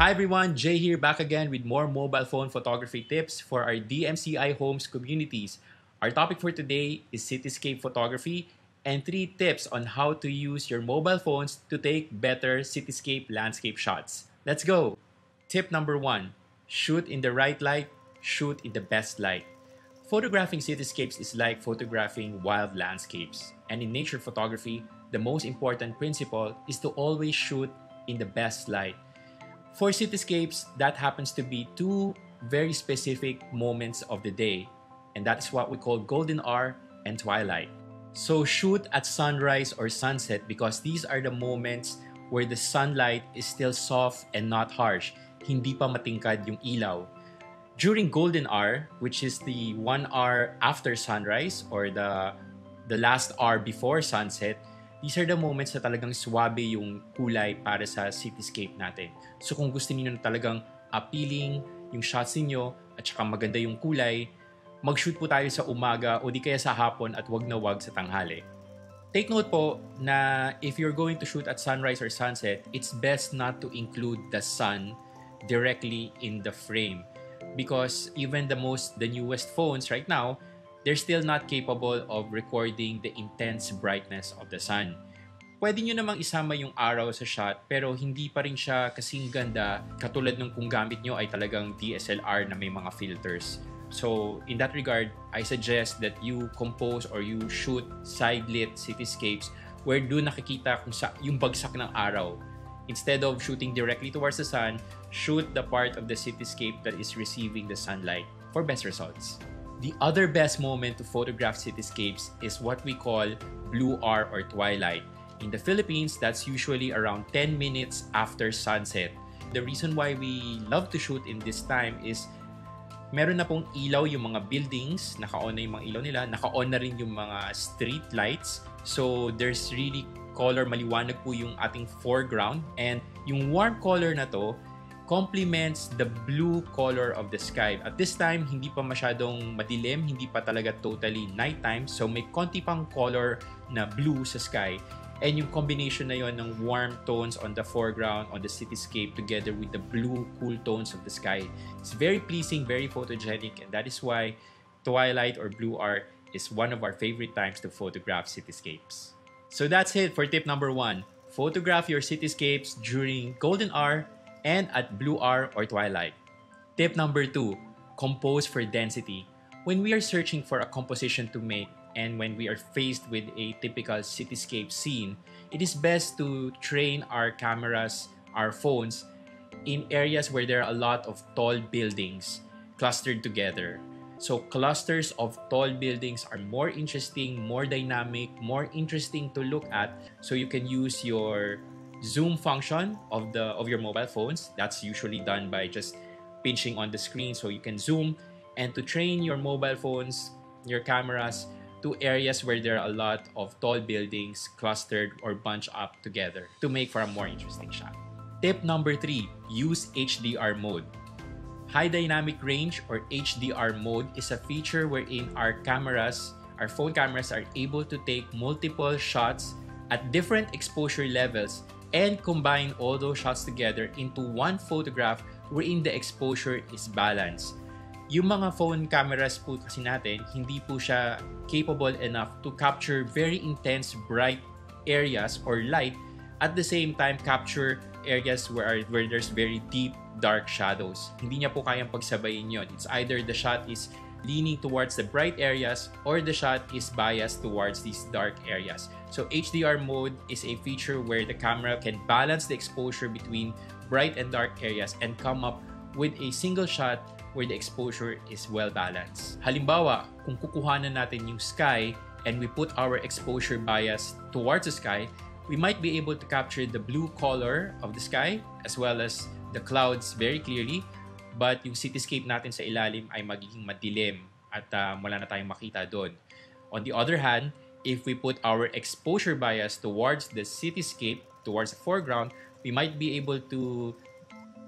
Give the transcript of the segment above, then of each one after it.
Hi everyone, Jay here back again with more mobile phone photography tips for our DMCI Homes communities. Our topic for today is cityscape photography and three tips on how to use your mobile phones to take better cityscape landscape shots. Let's go! Tip number one, shoot in the right light, shoot in the best light. Photographing cityscapes is like photographing wild landscapes. And in nature photography, the most important principle is to always shoot in the best light. For cityscapes, that happens to be two very specific moments of the day, and that is what we call golden hour and twilight. So shoot at sunrise or sunset because these are the moments where the sunlight is still soft and not harsh, hindi pa matingkad yung ilaw. During golden hour, which is the one hour after sunrise or the the last hour before sunset, these are the moments na talagang swabe yung kulay para sa cityscape natin. So kung gusto niyo na talagang appealing yung shots niyo at saka maganda yung kulay, mag-shoot po tayo sa umaga o di kaya sa hapon at wag na wag sa tanghali. Take note po na if you're going to shoot at sunrise or sunset, it's best not to include the sun directly in the frame because even the most the newest phones right now they're still not capable of recording the intense brightness of the sun. Pwede nyo namang isama yung araw sa shot pero hindi pa rin siya kasing ganda katulad nung kung gamit nyo ay talagang DSLR na may mga filters. So, in that regard, I suggest that you compose or you shoot side-lit cityscapes where doon nakikita kung sa yung bagsak ng araw. Instead of shooting directly towards the sun, shoot the part of the cityscape that is receiving the sunlight for best results. The other best moment to photograph cityscapes is what we call blue hour or twilight. In the Philippines, that's usually around 10 minutes after sunset. The reason why we love to shoot in this time is meron na pong ilaw yung mga buildings, naka-on na yung mga ilaw nila, naka-on na rin yung mga street lights. So there's really color, maliwanag po yung ating foreground. And yung warm color na to, complements the blue color of the sky. At this time, hindi pa masyadong madilim, hindi pa talaga totally nighttime. So may konti pang color na blue sa sky. And yung combination na yon ng warm tones on the foreground, on the cityscape, together with the blue, cool tones of the sky. It's very pleasing, very photogenic, and that is why twilight or blue art is one of our favorite times to photograph cityscapes. So that's it for tip number one. Photograph your cityscapes during golden hour and at blue hour or twilight. Tip number two, compose for density. When we are searching for a composition to make, and when we are faced with a typical cityscape scene, it is best to train our cameras, our phones, in areas where there are a lot of tall buildings clustered together. So clusters of tall buildings are more interesting, more dynamic, more interesting to look at. So you can use your zoom function of the of your mobile phones. That's usually done by just pinching on the screen so you can zoom and to train your mobile phones, your cameras to areas where there are a lot of tall buildings clustered or bunched up together to make for a more interesting shot. Tip number three, use HDR mode. High dynamic range or HDR mode is a feature wherein our cameras, our phone cameras are able to take multiple shots at different exposure levels and combine all those shots together into one photograph wherein the exposure is balanced. Yung mga phone cameras po kasi natin, hindi po siya capable enough to capture very intense bright areas or light at the same time capture areas where where there's very deep dark shadows. Hindi niya po kayang pagsabayin yon. It's either the shot is leaning towards the bright areas or the shot is biased towards these dark areas. So HDR mode is a feature where the camera can balance the exposure between bright and dark areas and come up with a single shot where the exposure is well balanced. Halimbawa, kung kukuhanan natin yung sky and we put our exposure bias towards the sky, we might be able to capture the blue color of the sky as well as the clouds very clearly. But yung cityscape natin sa ilalim ay magiging madilim at uh, wala na tayong makita doon. On the other hand, if we put our exposure bias towards the cityscape, towards the foreground, we might be able to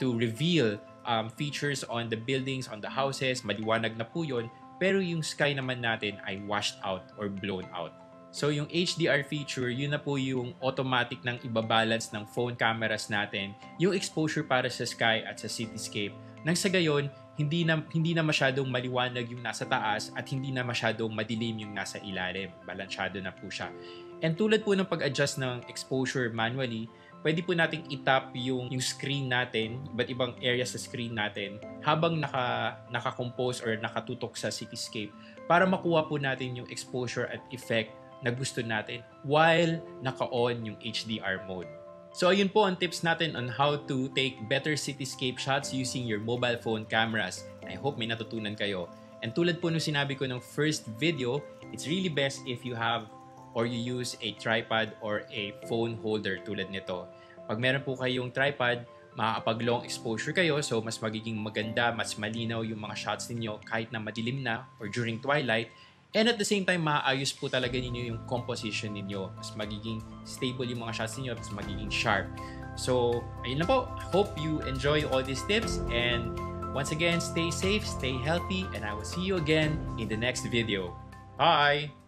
to reveal um, features on the buildings, on the houses, maliwanag na po yun, pero yung sky naman natin ay washed out or blown out. So yung HDR feature, yun na po yung automatic ng ibabalance ng phone cameras natin, yung exposure para sa sky at sa cityscape. Nang sa gayon, hindi na, hindi na masyadong maliwanag yung nasa taas at hindi na masyadong madilim yung nasa ilalim. Balansyado na po siya. And tulad po ng pag-adjust ng exposure manually, pwede po nating itap yung, yung screen natin, iba't ibang area sa screen natin, habang naka, naka-compose or nakatutok sa cityscape para makuha po natin yung exposure at effect na gusto natin while naka-on yung HDR mode. So ayun po ang tips natin on how to take better cityscape shots using your mobile phone cameras. I hope may natutunan kayo. And tulad po nung sinabi ko ng first video, it's really best if you have or you use a tripod or a phone holder tulad nito. Pag meron po kayong tripod, makakapag long exposure kayo so mas magiging maganda, mas malinaw yung mga shots ninyo kahit na madilim na or during twilight And at the same time, maayos po talaga ninyo yung composition ninyo. Mas magiging stable yung mga shots ninyo, mas magiging sharp. So, ayun lang po. Hope you enjoy all these tips and once again, stay safe, stay healthy, and I will see you again in the next video. Bye!